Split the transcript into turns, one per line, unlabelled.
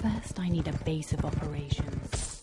First, I need a base of operations.